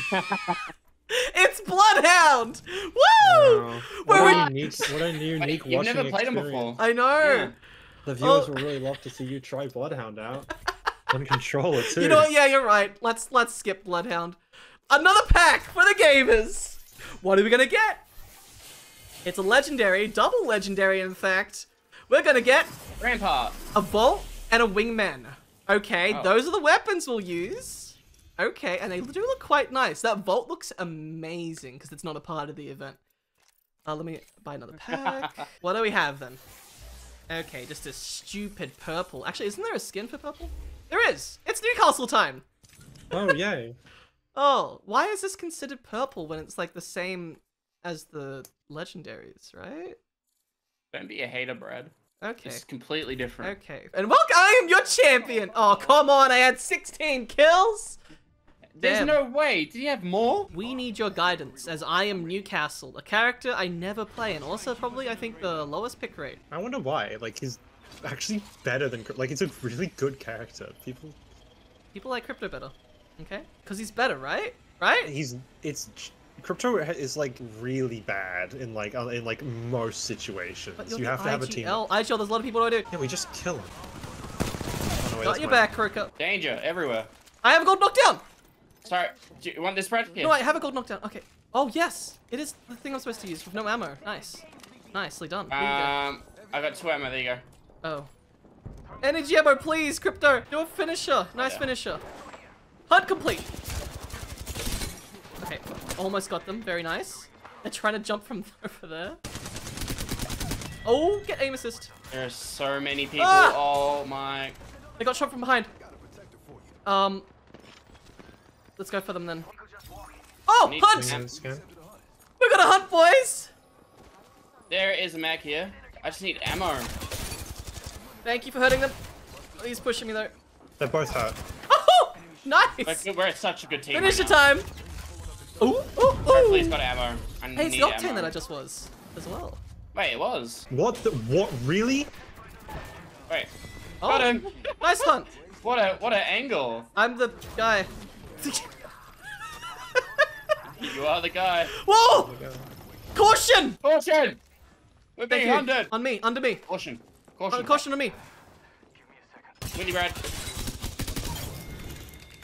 [SPEAKER 1] it's Bloodhound! Woo!
[SPEAKER 2] Wow. What
[SPEAKER 1] we-
[SPEAKER 2] a unique, what a unique
[SPEAKER 3] Wait, you've never played him before.
[SPEAKER 1] I know.
[SPEAKER 3] Yeah.
[SPEAKER 2] The viewers
[SPEAKER 1] Oh.
[SPEAKER 2] will really love to see you try Bloodhound out. On controller too.
[SPEAKER 1] You know what? Yeah, you're right. Let's let's skip Bloodhound. Another pack for the gamers. What are we gonna get? It's a legendary, double legendary, in fact. We're gonna get
[SPEAKER 3] Rampart.
[SPEAKER 1] a Volt and a Wingman. Okay,
[SPEAKER 3] Oh.
[SPEAKER 1] those are the weapons we'll use. Okay, and they do look quite nice. That Volt looks amazing because it's not a part of the event. Uh, let me buy another pack. what do we have then? Okay, just a stupid purple. Actually, isn't there a skin for purple? There is. It's Newcastle time.
[SPEAKER 2] Oh yay!
[SPEAKER 1] Oh, why is this considered purple when it's like the same as the legendaries, right?
[SPEAKER 3] Don't be a hater, Brad.
[SPEAKER 1] Okay.
[SPEAKER 3] It's completely different.
[SPEAKER 1] Okay. And welcome, I am your champion. Oh, come on. I had 16 kills.
[SPEAKER 3] There's
[SPEAKER 1] Damn.
[SPEAKER 3] no way. Did you have more?
[SPEAKER 1] We need your guidance as I am Newcastle, a character I never play and also probably I think the lowest pick rate.
[SPEAKER 2] I wonder why. Like he's actually better than like it's a really good character. People,
[SPEAKER 1] People like Crypto better. Okay? Because he's better, right? Right?
[SPEAKER 2] he's it's Crypto is like really bad in like uh, in like most situations.
[SPEAKER 1] But you're
[SPEAKER 2] You
[SPEAKER 1] the
[SPEAKER 2] have to have a team.
[SPEAKER 1] IGL. IGL, there's a lot of people who do.
[SPEAKER 2] Yeah, we just kill him. Oh, no, wait,
[SPEAKER 1] Got your
[SPEAKER 2] mine.
[SPEAKER 1] back, Croaker.
[SPEAKER 3] Danger everywhere.
[SPEAKER 1] I have a gold knockdown.
[SPEAKER 3] Sorry, do you want this, Brad? Here.
[SPEAKER 1] No, I have a gold knockdown. Okay. Oh, yes. It is the thing I'm supposed to use with no ammo. Nice. Nicely done. Here you go.
[SPEAKER 3] Um, I got two ammo. There you go.
[SPEAKER 1] Oh. Energy ammo, please, Crypto. Do a finisher. Nice
[SPEAKER 3] Yeah.
[SPEAKER 1] finisher. Hunt complete. Okay, almost got them. Very nice. They're trying to jump from over there. Oh, get aim assist.
[SPEAKER 3] There are so many people.
[SPEAKER 1] Ah!
[SPEAKER 3] Oh my.
[SPEAKER 1] They got shot from behind. Um, let's go for them then. Oh,
[SPEAKER 3] Need
[SPEAKER 1] hunt!
[SPEAKER 3] to-
[SPEAKER 2] Scan, scan.
[SPEAKER 1] We got a hunt, boys.
[SPEAKER 3] There is a mag here. I just need ammo.
[SPEAKER 1] Thank you for hurting them. Oh, he's pushing me though.
[SPEAKER 2] They're both hurt.
[SPEAKER 1] Oh, nice.
[SPEAKER 3] we're such a good team.
[SPEAKER 1] Finish
[SPEAKER 3] right
[SPEAKER 1] the
[SPEAKER 3] now.
[SPEAKER 1] time. Ooh, ooh,
[SPEAKER 3] Hopefully, it's
[SPEAKER 1] ooh.
[SPEAKER 3] got ammo. I
[SPEAKER 1] Hey, it's
[SPEAKER 3] need
[SPEAKER 1] the octane
[SPEAKER 3] ammo.
[SPEAKER 1] that I just was as well.
[SPEAKER 3] Wait, it was.
[SPEAKER 2] What? The, what? Really?
[SPEAKER 3] Wait.
[SPEAKER 1] Oh,
[SPEAKER 3] Got him.
[SPEAKER 1] nice hunt.
[SPEAKER 3] What a what an angle.
[SPEAKER 1] I'm the guy.
[SPEAKER 3] You are the guy.
[SPEAKER 1] Whoa! Caution!
[SPEAKER 3] Caution! We're being hunted.
[SPEAKER 1] On me, under me.
[SPEAKER 3] Caution. Caution.
[SPEAKER 1] Oh, caution on me.
[SPEAKER 3] Winnie Brad.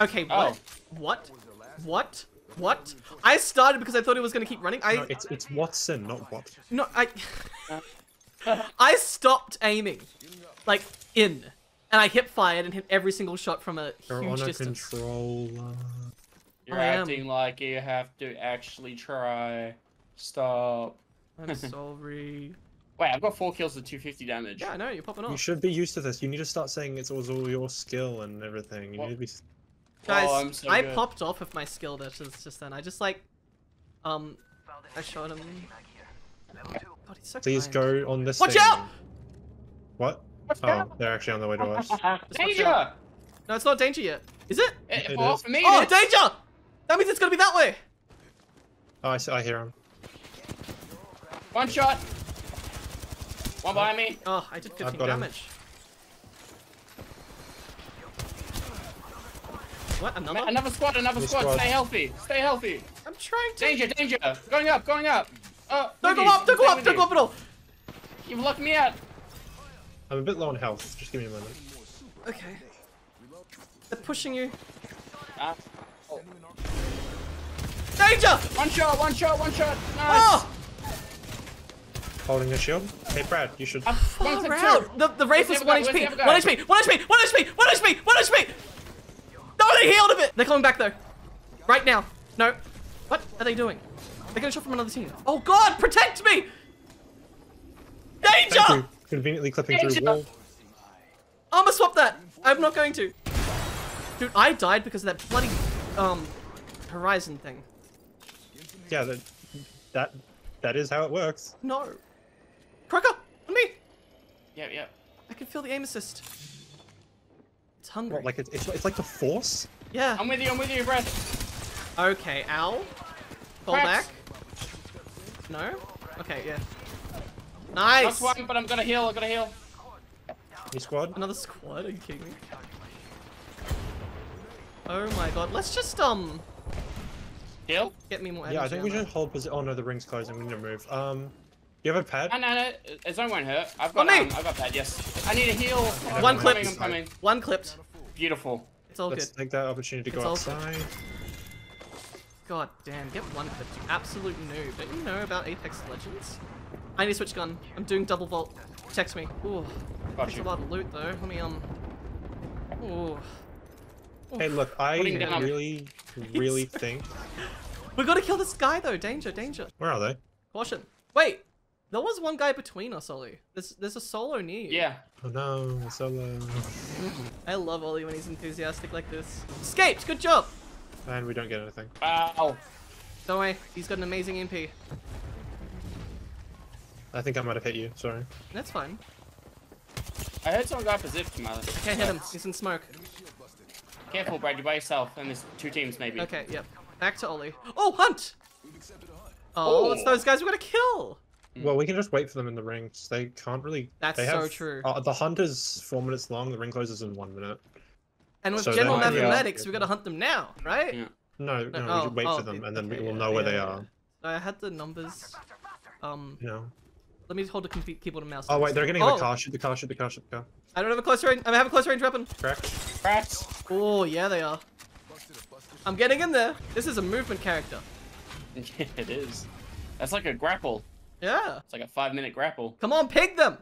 [SPEAKER 1] Okay, oh. what?
[SPEAKER 3] Oh.
[SPEAKER 1] What? What? What? I started because I thought it was gonna keep running. I
[SPEAKER 2] No, it's it's Watson, not what.
[SPEAKER 1] no, I I stopped aiming, like in, and I hip fired and hit every single shot from a
[SPEAKER 2] You're
[SPEAKER 1] huge
[SPEAKER 2] on a
[SPEAKER 1] distance.
[SPEAKER 2] controller.
[SPEAKER 3] You're
[SPEAKER 1] I am.
[SPEAKER 3] acting like you have to actually try. Stop.
[SPEAKER 1] I'm sorry.
[SPEAKER 3] Wait, I've got four kills with 250 damage.
[SPEAKER 1] Yeah, I know you're popping off.
[SPEAKER 2] You should be used to this. You need to start saying it's all all your skill and everything. You
[SPEAKER 3] What?
[SPEAKER 2] need to be.
[SPEAKER 1] Guys,
[SPEAKER 3] Oh, I'm so
[SPEAKER 1] I
[SPEAKER 3] good.
[SPEAKER 1] popped off with my skill that is just then. I just like, um, I shot him. God, he's so
[SPEAKER 2] Please
[SPEAKER 1] kind.
[SPEAKER 2] go on this.
[SPEAKER 1] Watch
[SPEAKER 2] thing.
[SPEAKER 1] out!
[SPEAKER 2] What?
[SPEAKER 3] Watch
[SPEAKER 2] Oh,
[SPEAKER 3] out!
[SPEAKER 2] they're actually on their way to us.
[SPEAKER 3] Danger!
[SPEAKER 1] No, it's not danger yet. Is it?
[SPEAKER 3] Eh,
[SPEAKER 2] It
[SPEAKER 3] well,
[SPEAKER 2] is.
[SPEAKER 3] for me,
[SPEAKER 1] Oh,
[SPEAKER 3] it is.
[SPEAKER 1] danger! That means it's gonna be that way.
[SPEAKER 2] Oh, I, see, I hear him.
[SPEAKER 3] One shot. One behind me.
[SPEAKER 1] Oh, I did 15
[SPEAKER 2] got him.
[SPEAKER 1] damage. What? Another?
[SPEAKER 3] Another squad, another squad.
[SPEAKER 2] squad.
[SPEAKER 3] Stay healthy. Stay healthy.
[SPEAKER 1] I'm trying to.
[SPEAKER 3] Danger, danger. Going up, going up. Oh,
[SPEAKER 1] Don't go up! Don't go up! Don't go up at all!
[SPEAKER 3] You've locked me out.
[SPEAKER 2] I'm a bit low on health. Just give me a moment.
[SPEAKER 1] Okay. They're pushing you.
[SPEAKER 3] Ah. Oh.
[SPEAKER 1] Danger!
[SPEAKER 3] One shot, one shot, one shot. Nice.
[SPEAKER 1] Oh!
[SPEAKER 2] Holding a shield. Hey, Brad, you should.
[SPEAKER 3] I'm one
[SPEAKER 1] Far
[SPEAKER 3] clip
[SPEAKER 1] out! The, the Wraith
[SPEAKER 3] Where's
[SPEAKER 1] is 1
[SPEAKER 3] other guy?
[SPEAKER 1] HP! 1
[SPEAKER 3] Where's the other
[SPEAKER 1] HP! 1 HP! 1 HP! 1 HP! 1 HP! No, they healed a bit! They're coming back though. Right now. No. What are they doing? They're getting shot from another team. Oh god, protect me!
[SPEAKER 2] Thank
[SPEAKER 1] Danger!
[SPEAKER 2] you. Conveniently clipping through
[SPEAKER 3] Danger.
[SPEAKER 2] wall.
[SPEAKER 1] Armor swap that! I'm not going to. Dude, I died because of that bloody, um, horizon thing.
[SPEAKER 2] Yeah, that that that is how it works.
[SPEAKER 1] No. Croaker, on me!
[SPEAKER 3] Yeah, yeah.
[SPEAKER 1] I can feel the aim assist. It's hungry.
[SPEAKER 2] What, like it's, it's it's like the force.
[SPEAKER 1] yeah.
[SPEAKER 3] I'm with you, I'm with you, Brad.
[SPEAKER 1] Okay, ow. Fall
[SPEAKER 3] Cracks.
[SPEAKER 1] back. No? Okay, yeah.
[SPEAKER 3] Not
[SPEAKER 1] Nice!
[SPEAKER 3] one, but I'm gonna heal, I'm gonna heal.
[SPEAKER 2] New squad.
[SPEAKER 1] Another squad? Are you kidding me? Oh my god, let's just, um,
[SPEAKER 3] Heal?
[SPEAKER 1] get me more
[SPEAKER 2] Yeah, I think we should hold position. Oh no, the ring's closing. We need to move. Um, you have a pad?
[SPEAKER 3] No, no, no. His own won't hurt. I've got,
[SPEAKER 1] On me!
[SPEAKER 3] um, I've got pad, yes. I need a heal. Oh,
[SPEAKER 1] One
[SPEAKER 3] I'm
[SPEAKER 1] clip.
[SPEAKER 3] coming, I'm coming.
[SPEAKER 1] One clipped.
[SPEAKER 3] Beautiful.
[SPEAKER 1] It's all
[SPEAKER 2] Let's
[SPEAKER 1] good.
[SPEAKER 2] take that opportunity to
[SPEAKER 1] It's
[SPEAKER 2] go
[SPEAKER 1] all-
[SPEAKER 2] outside.
[SPEAKER 1] God damn, get one clipped, you absolute noob. Don't you know about Apex Legends? I need to switch gun. I'm doing double vault. Text me. Ooh.
[SPEAKER 3] Got
[SPEAKER 1] Takes a lot of loot though. Let me, um... Ooh.
[SPEAKER 2] Hey, look, I really, really think.
[SPEAKER 1] We gotta kill this guy though. Danger, danger.
[SPEAKER 2] Where are they?
[SPEAKER 1] Caution. Wait. There was one guy between us, Ollie. There's there's a solo near you.
[SPEAKER 3] Yeah.
[SPEAKER 2] Oh no, solo.
[SPEAKER 1] I love Ollie when he's enthusiastic like this. Escaped. Good job.
[SPEAKER 2] And we don't get anything.
[SPEAKER 3] Wow.
[SPEAKER 1] Don't worry. He's got an amazing MP.
[SPEAKER 2] I think I might have hit you. Sorry.
[SPEAKER 1] That's fine.
[SPEAKER 3] I heard someone go up a zip to mother.
[SPEAKER 1] I can't hit him. He's in smoke.
[SPEAKER 3] Careful, Brad, you're by yourself, and there's two teams maybe.
[SPEAKER 1] Okay. Yep. Back to Ollie. Oh, hunt. Oh, it's
[SPEAKER 3] Oh.
[SPEAKER 1] those guys we gotta kill.
[SPEAKER 2] Well, we can just wait for them in the rings. They can't really.
[SPEAKER 1] That's
[SPEAKER 2] they
[SPEAKER 1] so
[SPEAKER 2] have,
[SPEAKER 1] true.
[SPEAKER 2] Uh, the hunt is four minutes long. The ring closes in one minute.
[SPEAKER 1] And with
[SPEAKER 2] So
[SPEAKER 1] general
[SPEAKER 2] then- yeah.
[SPEAKER 1] mathematics, we gotta hunt them now, right?
[SPEAKER 3] Yeah.
[SPEAKER 2] No, no, we
[SPEAKER 1] oh,
[SPEAKER 2] should wait
[SPEAKER 1] oh,
[SPEAKER 2] for them, and then we
[SPEAKER 1] okay,
[SPEAKER 2] will
[SPEAKER 1] yeah,
[SPEAKER 2] know where
[SPEAKER 1] yeah,
[SPEAKER 2] they
[SPEAKER 1] yeah.
[SPEAKER 2] are.
[SPEAKER 1] I had the numbers. Um,
[SPEAKER 2] You know.
[SPEAKER 1] let me just hold the com- keyboard and mouse.
[SPEAKER 2] Oh wait, they're getting in
[SPEAKER 1] Oh,
[SPEAKER 2] the car. Shoot the car. Shoot the car. Shoot the car.
[SPEAKER 1] I don't have a close range. I have a close range weapon.
[SPEAKER 2] Correct.
[SPEAKER 3] Cracks.
[SPEAKER 1] Oh yeah, they are. I'm getting in there. This is a movement character.
[SPEAKER 3] Yeah, it is. That's like a grapple.
[SPEAKER 1] Yeah.
[SPEAKER 3] It's like a five minute grapple.
[SPEAKER 1] Come on, ping them.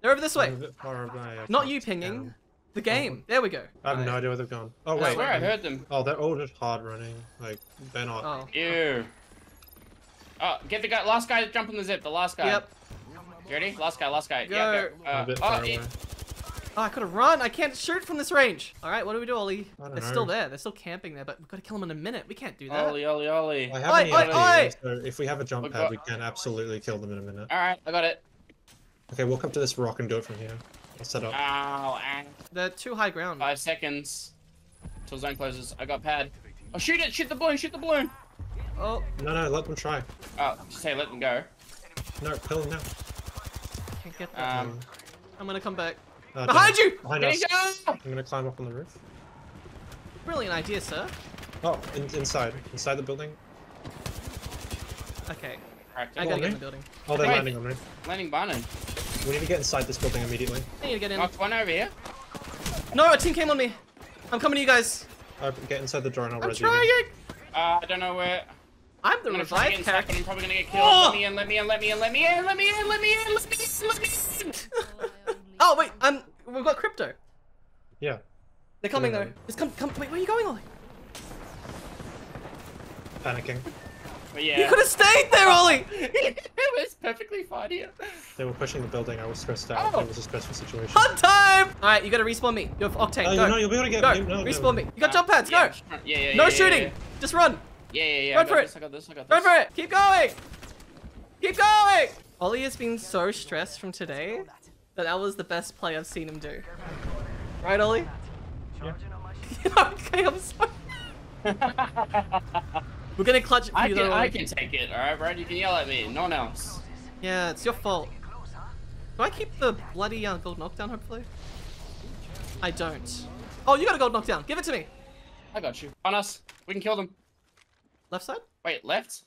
[SPEAKER 1] They're over this way.
[SPEAKER 2] I'm a bit far away, I
[SPEAKER 1] Not you pinging.
[SPEAKER 2] them.
[SPEAKER 1] The game. There we go.
[SPEAKER 2] I have no idea where they've gone. Oh
[SPEAKER 1] I
[SPEAKER 3] I
[SPEAKER 2] wait.
[SPEAKER 3] swear I heard them.
[SPEAKER 2] Oh, they're all just hard running. Like they're not.
[SPEAKER 1] Oh.
[SPEAKER 3] Ew. Oh, get the guy, last guy to jump on the zip. The last guy.
[SPEAKER 1] Yep.
[SPEAKER 3] You ready? Last guy, last guy.
[SPEAKER 1] Go.
[SPEAKER 3] Yep, yep.
[SPEAKER 2] I'm a
[SPEAKER 3] Uh,
[SPEAKER 2] bit
[SPEAKER 3] oh,
[SPEAKER 2] far
[SPEAKER 3] it-
[SPEAKER 2] away.
[SPEAKER 1] Oh, I could have run. I can't shoot from this range. All right, what do we do, Ollie?
[SPEAKER 2] I don't
[SPEAKER 1] They're
[SPEAKER 2] know.
[SPEAKER 1] still there. They're still camping there, but we've got to kill them in a minute. We can't do that.
[SPEAKER 3] Ollie, Ollie, Ollie.
[SPEAKER 2] I have
[SPEAKER 1] Oi,
[SPEAKER 2] an
[SPEAKER 1] oi, oi!
[SPEAKER 2] so if we have a jump
[SPEAKER 3] We've
[SPEAKER 2] pad,
[SPEAKER 3] got-
[SPEAKER 2] we can absolutely kill them in a minute.
[SPEAKER 3] All right, I got it.
[SPEAKER 2] Okay, walk up to this rock and do it from here. I'll set up.
[SPEAKER 3] Ow, ah.
[SPEAKER 1] They're too high ground.
[SPEAKER 3] Five seconds. Till zone closes. I got pad. Oh, shoot it! Shoot the balloon! Shoot the balloon!
[SPEAKER 1] Oh,
[SPEAKER 2] No, no, let them try.
[SPEAKER 3] Oh, just say let them go.
[SPEAKER 2] No, kill them now.
[SPEAKER 1] can't get that.
[SPEAKER 3] Um,
[SPEAKER 1] I'm gonna come back.
[SPEAKER 2] Uh,
[SPEAKER 1] Behind
[SPEAKER 2] don't-
[SPEAKER 1] you!
[SPEAKER 2] Behind us.
[SPEAKER 3] Ninja!
[SPEAKER 2] I'm gonna climb up on the roof.
[SPEAKER 1] Brilliant idea, sir.
[SPEAKER 2] Oh, in, inside. Inside the building.
[SPEAKER 1] Okay,
[SPEAKER 3] Cracked
[SPEAKER 1] I gotta get in the building.
[SPEAKER 2] Oh, they're
[SPEAKER 3] Wait.
[SPEAKER 2] landing on me.
[SPEAKER 3] Landing Barnum.
[SPEAKER 2] We need to get inside this building immediately.
[SPEAKER 1] I need to get in.
[SPEAKER 3] Knocked one over here.
[SPEAKER 1] No, a team came on me. I'm coming to you guys.
[SPEAKER 2] Uh, get inside the door and I'll
[SPEAKER 1] I'm
[SPEAKER 2] res you again.
[SPEAKER 1] trying.
[SPEAKER 3] Uh, I don't know where.
[SPEAKER 1] I'm the
[SPEAKER 3] I'm gonna try
[SPEAKER 1] revived
[SPEAKER 3] inside, I'm probably gonna get killed.
[SPEAKER 1] Oh!
[SPEAKER 3] Let me in, let me in, let me in, let me in, let me in, let me in, let me in, let me in.
[SPEAKER 1] Oh wait, I'm. We've got crypto.
[SPEAKER 2] Yeah.
[SPEAKER 1] They're coming
[SPEAKER 2] Yeah.
[SPEAKER 1] though. Just come, come. Wait, where are you going, Ollie?
[SPEAKER 2] Panicking.
[SPEAKER 3] But
[SPEAKER 1] You could have stayed there, Ollie.
[SPEAKER 3] it was perfectly fine here.
[SPEAKER 2] They were pushing the building. I was stressed out.
[SPEAKER 3] Oh.
[SPEAKER 2] It was a stressful situation.
[SPEAKER 1] Hunt time. All right, you gotta respawn me. You have octane.
[SPEAKER 2] Oh,
[SPEAKER 1] go.
[SPEAKER 2] no, you'll be able to get
[SPEAKER 1] go.
[SPEAKER 2] me. No, no.
[SPEAKER 1] respawn me. You got
[SPEAKER 3] Uh,
[SPEAKER 1] jump pads.
[SPEAKER 3] yeah,
[SPEAKER 1] Go.
[SPEAKER 3] Yeah, yeah, yeah.
[SPEAKER 1] No
[SPEAKER 3] yeah,
[SPEAKER 1] shooting.
[SPEAKER 3] Yeah,
[SPEAKER 1] Just run.
[SPEAKER 3] yeah, yeah. yeah,
[SPEAKER 1] Run
[SPEAKER 3] I
[SPEAKER 1] for
[SPEAKER 3] got
[SPEAKER 1] it.
[SPEAKER 3] I got this, I got this.
[SPEAKER 1] Run for it. Keep going. Keep going. Ollie has been so stressed from today that that was the best play I've seen him do. Right, Ollie?
[SPEAKER 2] Yeah.
[SPEAKER 1] okay, I'm sorry. We're gonna clutch it for
[SPEAKER 3] I
[SPEAKER 1] you
[SPEAKER 3] can,
[SPEAKER 1] though.
[SPEAKER 3] I can take it, alright, Brad? You can yell at me, no one else.
[SPEAKER 1] Yeah, it's your fault. Do I keep the bloody uh, gold knockdown, hopefully? I don't. Oh, you got a gold knockdown. Give it to me.
[SPEAKER 3] I got you. On us. We can kill them.
[SPEAKER 1] Left side?
[SPEAKER 3] Wait, left?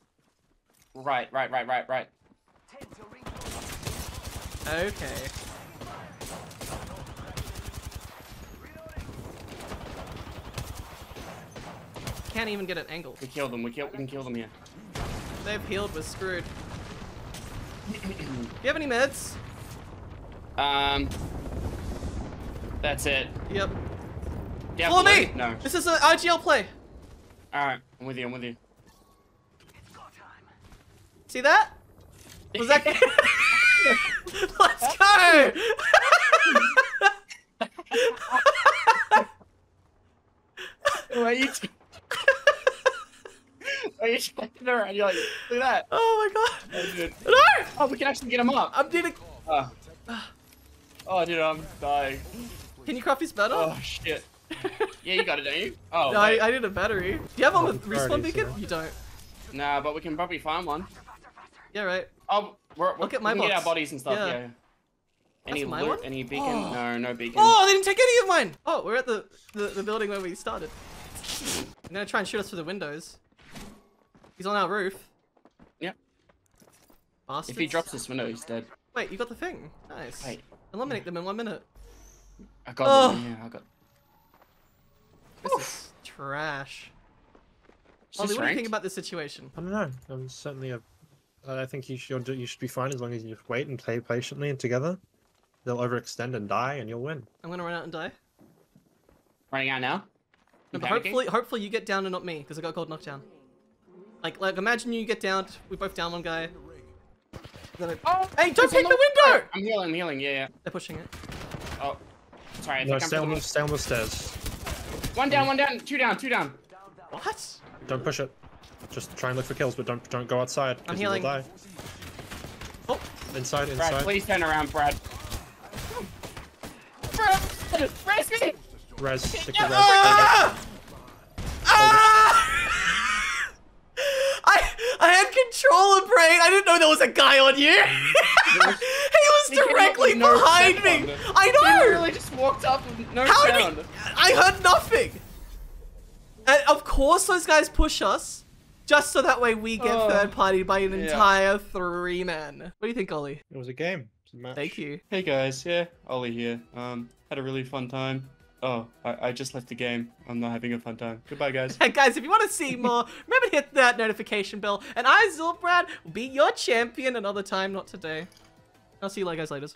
[SPEAKER 3] Right, right, right, right, right.
[SPEAKER 1] Okay. Can't even get an angle.
[SPEAKER 3] We kill them. We kill. We can kill them here.
[SPEAKER 1] They've healed, we're screwed. Do you have any meds?
[SPEAKER 3] Um. That's it.
[SPEAKER 1] Yep.
[SPEAKER 3] Do you have
[SPEAKER 1] Follow
[SPEAKER 3] blue?
[SPEAKER 1] me!
[SPEAKER 3] No.
[SPEAKER 1] This is an IGL play.
[SPEAKER 3] All right, I'm with you. I'm with you.
[SPEAKER 1] See that? Was that? Let's go!
[SPEAKER 3] Why are you? Are you checking around? You're like, look at that.
[SPEAKER 1] oh my
[SPEAKER 3] Oh, dude.
[SPEAKER 1] god! No!
[SPEAKER 3] Oh, we can actually get him up.
[SPEAKER 1] I'm doing.
[SPEAKER 3] Oh, oh dude, I'm dying.
[SPEAKER 1] Can you craft this better?
[SPEAKER 3] Oh shit. Yeah, you got it, don't you? Oh,
[SPEAKER 1] no, I. I need a battery. Do you have one
[SPEAKER 2] Oh,
[SPEAKER 1] with
[SPEAKER 2] we
[SPEAKER 1] respawn beacon? You don't.
[SPEAKER 3] Nah, but we can probably find one.
[SPEAKER 1] Yeah, right.
[SPEAKER 3] Oh, we're, we're,
[SPEAKER 1] Look at
[SPEAKER 3] we
[SPEAKER 1] my
[SPEAKER 3] can get our bodies and stuff.
[SPEAKER 1] Yeah.
[SPEAKER 3] Yeah. Any loot?
[SPEAKER 1] one?
[SPEAKER 3] Any beacon?
[SPEAKER 1] Oh.
[SPEAKER 3] No, no beacon.
[SPEAKER 1] Oh, they didn't take any of mine! Oh, we're at the, the, the building where we started. I'm gonna try and shoot us through the windows. He's on our roof.
[SPEAKER 3] Yep.
[SPEAKER 1] Bastards.
[SPEAKER 3] If he drops this window, he's dead.
[SPEAKER 1] Wait, you got the thing. Nice.
[SPEAKER 3] Wait.
[SPEAKER 1] Eliminate them in one minute.
[SPEAKER 3] I got
[SPEAKER 1] Oh.
[SPEAKER 3] them. Yeah, I got.
[SPEAKER 1] This is trash.
[SPEAKER 3] Is
[SPEAKER 1] Ollie,
[SPEAKER 3] this
[SPEAKER 1] what do you think about this situation?
[SPEAKER 2] I don't know. I'm certainly a. I think you should you should be fine as long as you just wait and play patiently and together. They'll overextend and die, and you'll win.
[SPEAKER 1] I'm gonna run out and die.
[SPEAKER 3] Running out now.
[SPEAKER 1] No, but hopefully, hopefully you get down and not me, because I got gold knockdown. Like, like imagine you get down, we both down one guy. Then I-
[SPEAKER 3] Oh,
[SPEAKER 1] Hey, don't
[SPEAKER 3] it's
[SPEAKER 1] pick
[SPEAKER 3] on
[SPEAKER 1] the window!
[SPEAKER 3] I'm healing. I'm healing. Yeah, yeah.
[SPEAKER 1] They're pushing it.
[SPEAKER 3] Oh, sorry. I
[SPEAKER 2] No,
[SPEAKER 3] think
[SPEAKER 2] stay
[SPEAKER 3] I'm
[SPEAKER 2] on, the, stay on the stairs.
[SPEAKER 3] One down. One down. Two down. Two down.
[SPEAKER 1] What?
[SPEAKER 2] Don't push it. Just try and look for kills, but don't don't go outside. 'cause you will
[SPEAKER 1] healing.
[SPEAKER 2] Die.
[SPEAKER 1] Oh,
[SPEAKER 2] Inside,
[SPEAKER 3] Brad,
[SPEAKER 2] inside.
[SPEAKER 3] please turn around, Brad. Brad, race me.
[SPEAKER 2] Res, stick to res.
[SPEAKER 1] Ah! I I had brain. I didn't know there was a guy on you. he was
[SPEAKER 3] He came
[SPEAKER 1] directly
[SPEAKER 3] no
[SPEAKER 1] behind me.
[SPEAKER 3] I know.
[SPEAKER 1] I
[SPEAKER 3] He
[SPEAKER 1] know.
[SPEAKER 3] literally just walked up with no
[SPEAKER 1] How did
[SPEAKER 3] sound.
[SPEAKER 1] he? I heard nothing. And of course those guys push us, just so that way we get
[SPEAKER 3] Oh,
[SPEAKER 1] third party by an
[SPEAKER 3] yeah.
[SPEAKER 1] entire three men. What do you think, Ollie?
[SPEAKER 2] It was a game. It was a match.
[SPEAKER 1] Thank you.
[SPEAKER 3] Hey guys, yeah, Ollie here. Um, had a really fun time. Oh, I, I just left the game. I'm not having a fun time. Goodbye, guys.
[SPEAKER 1] Guys, if you want to see more, remember to hit that notification bell. And I, Zylbrad, will be your champion another time, not today. I'll see you guys later.